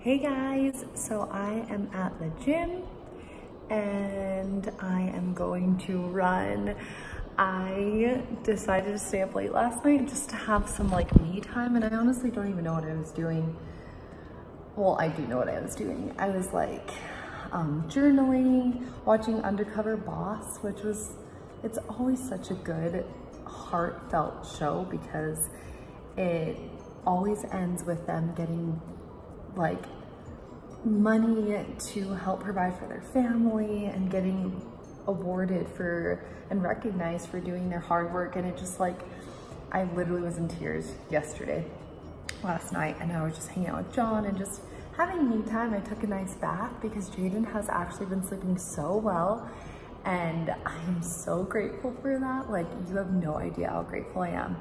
Hey guys, so I am at the gym and I am going to run. I decided to stay up late last night just to have some like me time and I honestly don't even know what I was doing. Well, I do know what I was doing. I was like um, journaling, watching Undercover Boss, which was, it's always such a good heartfelt show because it always ends with them getting like money to help provide for their family and getting awarded for and recognized for doing their hard work and it just like I literally was in tears yesterday last night and I was just hanging out with John and just having me time. I took a nice bath because Jaden has actually been sleeping so well and I am so grateful for that. Like you have no idea how grateful I am.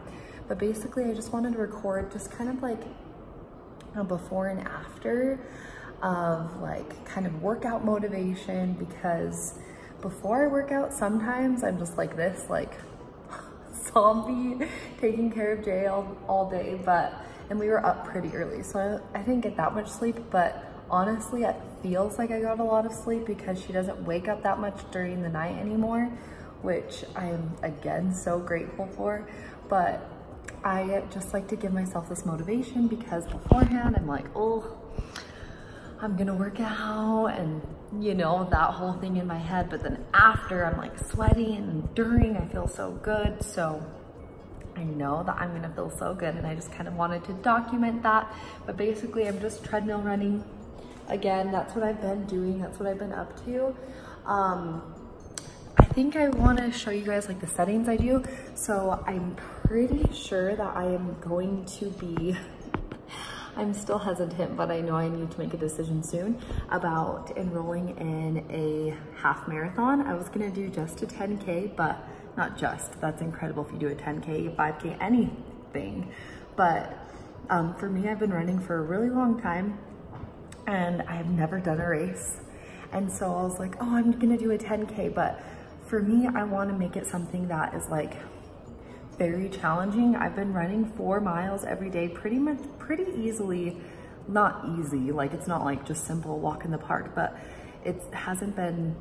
But basically I just wanted to record just kind of like a before and after of like kind of workout motivation because before I work out, sometimes I'm just like this, like zombie taking care of Jay all, all day, but, and we were up pretty early. So I, I didn't get that much sleep, but honestly, it feels like I got a lot of sleep because she doesn't wake up that much during the night anymore, which I am again so grateful for. But I just like to give myself this motivation because beforehand I'm like, oh, I'm gonna work out and you know, that whole thing in my head. But then after I'm like sweaty and during I feel so good. So I know that I'm gonna feel so good and I just kind of wanted to document that. But basically I'm just treadmill running. Again, that's what I've been doing. That's what I've been up to. Um, think I wanna show you guys like the settings I do. So I'm pretty sure that I am going to be I'm still hesitant, but I know I need to make a decision soon about enrolling in a half marathon. I was gonna do just a 10K, but not just, that's incredible if you do a 10K, 5K, anything. But um, for me, I've been running for a really long time and I've never done a race. And so I was like, oh, I'm gonna do a 10K, but for me, I wanna make it something that is like very challenging. I've been running four miles every day pretty much, pretty easily. Not easy, like it's not like just simple walk in the park, but it hasn't been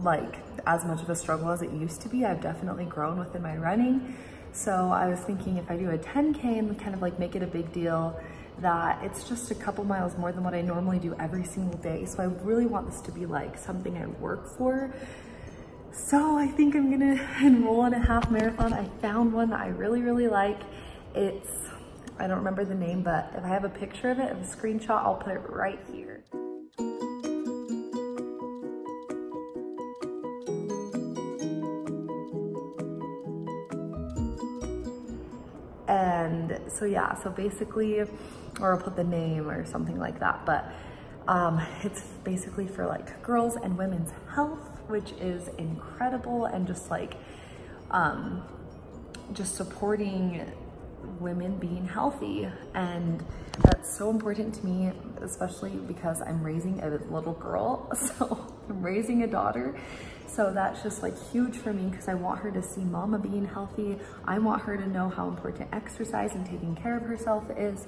like as much of a struggle as it used to be. I've definitely grown within my running. So I was thinking if I do a 10K and kind of like make it a big deal, that it's just a couple miles more than what I normally do every single day. So I really want this to be like something I work for so I think I'm gonna enroll in a half marathon. I found one that I really, really like. It's, I don't remember the name, but if I have a picture of it, of a screenshot, I'll put it right here. And so yeah, so basically, or I'll put the name or something like that, but um, it's basically for like girls and women's health which is incredible and just like, um, just supporting women being healthy. And that's so important to me, especially because I'm raising a little girl. So I'm raising a daughter. So that's just like huge for me because I want her to see mama being healthy. I want her to know how important exercise and taking care of herself is.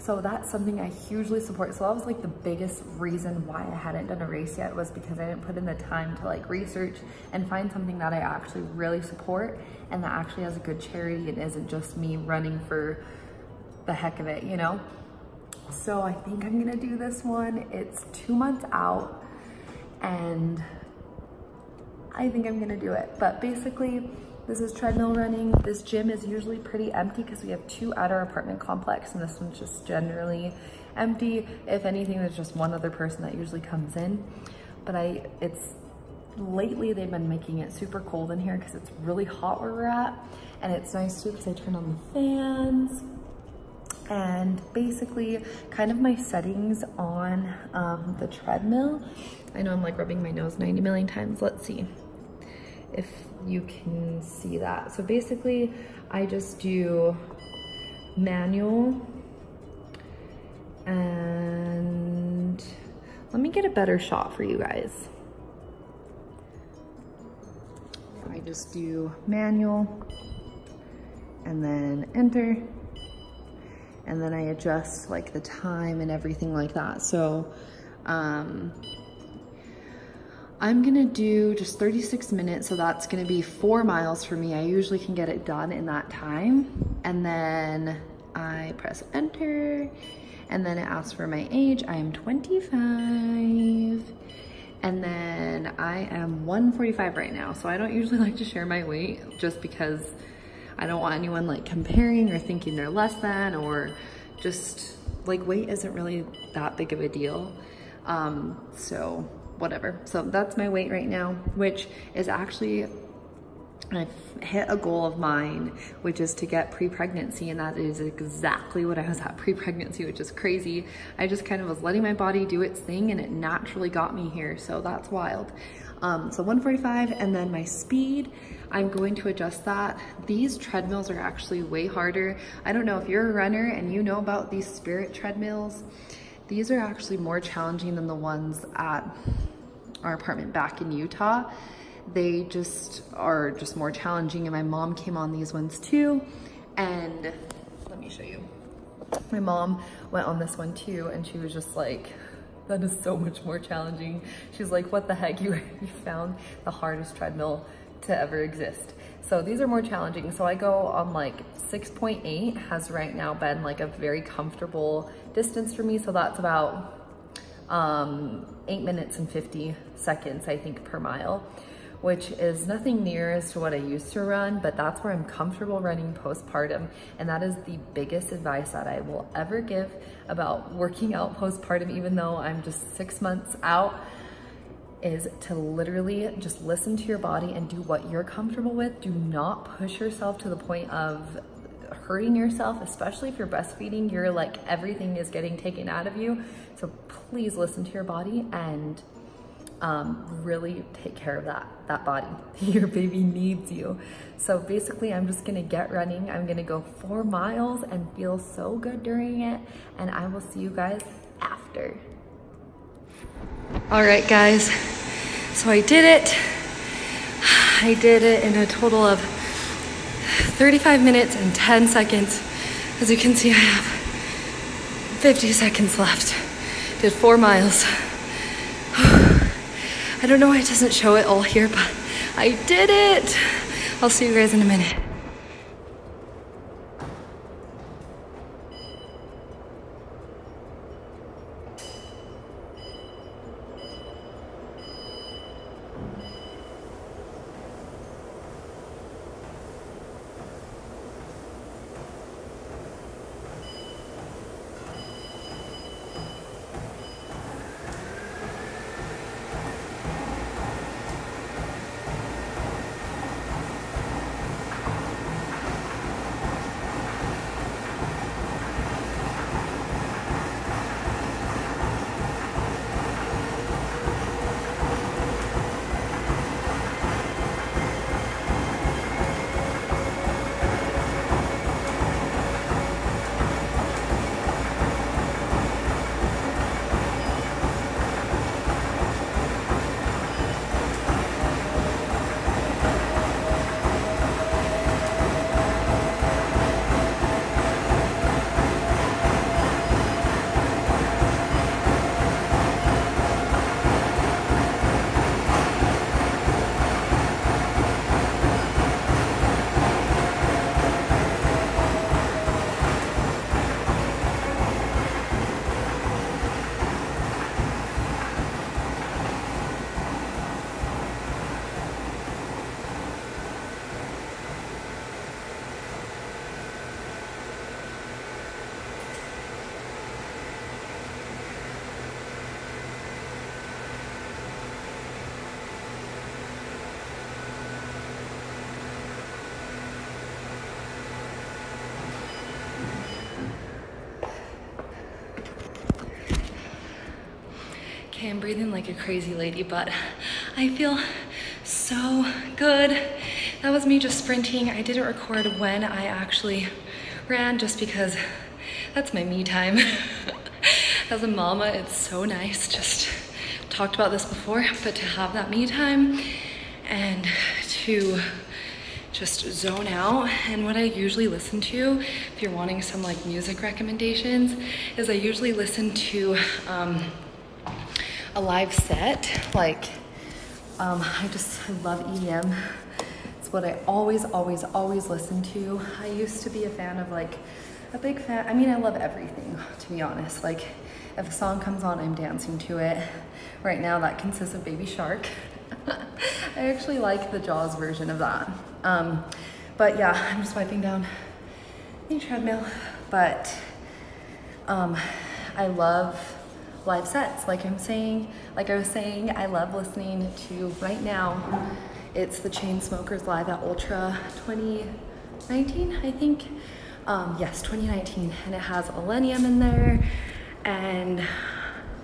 So that's something I hugely support. So that was like the biggest reason why I hadn't done a race yet was because I didn't put in the time to like research and find something that I actually really support and that actually has a good charity and isn't just me running for the heck of it, you know? So I think I'm gonna do this one. It's two months out and I think I'm gonna do it. But basically, this is treadmill running. This gym is usually pretty empty because we have two at our apartment complex and this one's just generally empty. If anything, there's just one other person that usually comes in. But I, it's, lately they've been making it super cold in here because it's really hot where we're at. And it's nice too because I turn on the fans and basically kind of my settings on um, the treadmill. I know I'm like rubbing my nose 90 million times. Let's see if you can see that. So basically I just do manual and let me get a better shot for you guys. I just do manual and then enter and then I adjust like the time and everything like that. So um, I'm gonna do just 36 minutes, so that's gonna be four miles for me. I usually can get it done in that time. And then I press enter, and then it asks for my age. I am 25. And then I am 145 right now. So I don't usually like to share my weight just because I don't want anyone like comparing or thinking they're less than or just like weight isn't really that big of a deal. Um, so whatever. So that's my weight right now, which is actually I've hit a goal of mine, which is to get pre-pregnancy, and that is exactly what I was at pre-pregnancy, which is crazy. I just kind of was letting my body do its thing, and it naturally got me here, so that's wild. Um, so 145, and then my speed, I'm going to adjust that. These treadmills are actually way harder. I don't know if you're a runner and you know about these Spirit treadmills. These are actually more challenging than the ones at our apartment back in Utah. They just are just more challenging and my mom came on these ones too. And let me show you. My mom went on this one too and she was just like, that is so much more challenging. She's like, what the heck, you, you found the hardest treadmill to ever exist. So these are more challenging. So I go on like 6.8 has right now been like a very comfortable distance for me. So that's about um, eight minutes and 50 seconds, I think, per mile, which is nothing near as to what I used to run, but that's where I'm comfortable running postpartum. And that is the biggest advice that I will ever give about working out postpartum, even though I'm just six months out is to literally just listen to your body and do what you're comfortable with. Do not push yourself to the point of hurting yourself, especially if you're breastfeeding, you're like everything is getting taken out of you. So please listen to your body and um, really take care of that, that body. Your baby needs you. So basically I'm just gonna get running. I'm gonna go four miles and feel so good during it. And I will see you guys after. All right guys, so I did it. I did it in a total of 35 minutes and 10 seconds. As you can see, I have 50 seconds left. Did four miles. I don't know why it doesn't show it all here, but I did it. I'll see you guys in a minute. Breathing like a crazy lady, but I feel so good. That was me just sprinting. I didn't record when I actually ran just because that's my me time. As a mama, it's so nice. Just talked about this before, but to have that me time and to just zone out. And what I usually listen to, if you're wanting some like music recommendations, is I usually listen to um, a live set. Like, um, I just I love EDM. It's what I always, always, always listen to. I used to be a fan of like, a big fan, I mean, I love everything, to be honest. Like, if a song comes on, I'm dancing to it. Right now, that consists of Baby Shark. I actually like the Jaws version of that. Um, but yeah, I'm just wiping down the treadmill. But um, I love live sets. Like I'm saying, like I was saying, I love listening to right now. It's the Chainsmokers live at Ultra 2019, I think. Um, yes, 2019, and it has Illenium in there, and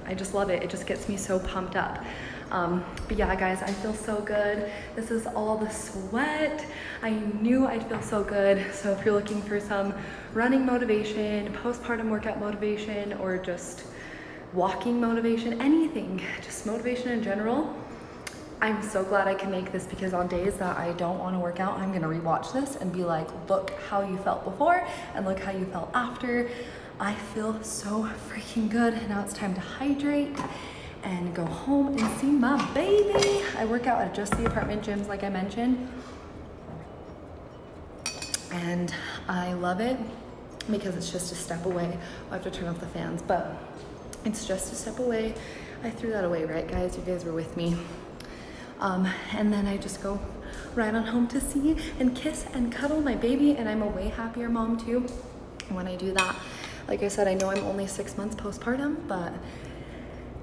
I just love it. It just gets me so pumped up. Um, but yeah, guys, I feel so good. This is all the sweat. I knew I'd feel so good. So if you're looking for some running motivation, postpartum workout motivation, or just walking motivation, anything, just motivation in general, I'm so glad I can make this because on days that I don't want to work out, I'm gonna rewatch this and be like, look how you felt before and look how you felt after. I feel so freaking good. Now it's time to hydrate and go home and see my baby. I work out at just the apartment gyms, like I mentioned. And I love it because it's just a step away. I have to turn off the fans, but it's just a step away. I threw that away, right guys? You guys were with me. Um, and then I just go right on home to see and kiss and cuddle my baby and I'm a way happier mom too And when I do that. Like I said, I know I'm only six months postpartum, but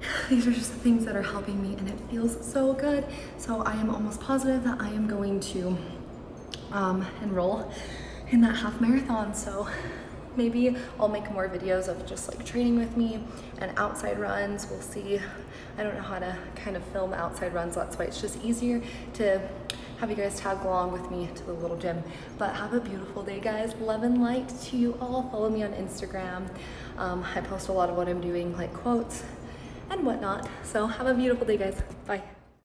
these are just the things that are helping me and it feels so good. So I am almost positive that I am going to um, enroll in that half marathon. So maybe I'll make more videos of just like training with me and outside runs. We'll see. I don't know how to kind of film outside runs. That's why it's just easier to have you guys tag along with me to the little gym. But have a beautiful day, guys. Love and light to you all. Follow me on Instagram. Um, I post a lot of what I'm doing, like quotes, and whatnot. So have a beautiful day, guys. Bye.